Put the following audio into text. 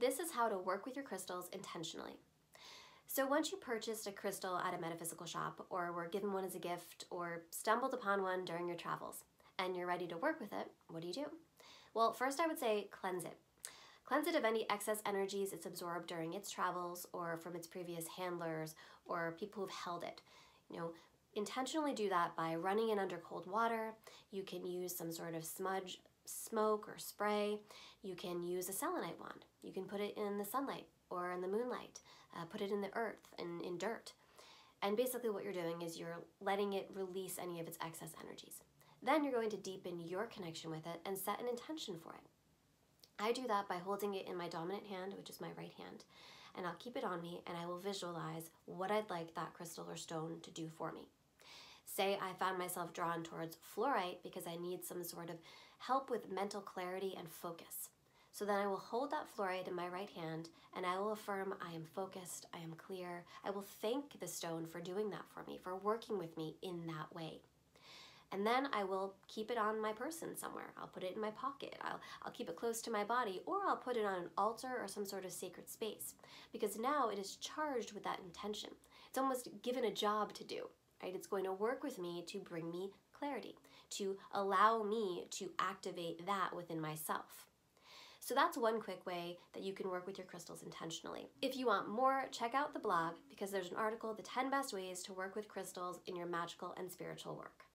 This is how to work with your crystals intentionally. So once you purchased a crystal at a metaphysical shop or were given one as a gift or stumbled upon one during your travels and you're ready to work with it, what do you do? Well, first I would say cleanse it. Cleanse it of any excess energies it's absorbed during its travels or from its previous handlers or people who've held it. You know, intentionally do that by running it under cold water. You can use some sort of smudge smoke or spray. You can use a selenite wand. You can put it in the sunlight or in the moonlight. Uh, put it in the earth and in dirt. And basically what you're doing is you're letting it release any of its excess energies. Then you're going to deepen your connection with it and set an intention for it. I do that by holding it in my dominant hand, which is my right hand, and I'll keep it on me and I will visualize what I'd like that crystal or stone to do for me. Say I found myself drawn towards fluorite because I need some sort of help with mental clarity and focus. So then I will hold that fluorite in my right hand and I will affirm I am focused, I am clear. I will thank the stone for doing that for me, for working with me in that way. And then I will keep it on my person somewhere. I'll put it in my pocket. I'll, I'll keep it close to my body, or I'll put it on an altar or some sort of sacred space. Because now it is charged with that intention. It's almost given a job to do, right? It's going to work with me to bring me clarity, to allow me to activate that within myself. So that's one quick way that you can work with your crystals intentionally. If you want more, check out the blog because there's an article, The 10 Best Ways to Work with Crystals in Your Magical and Spiritual Work.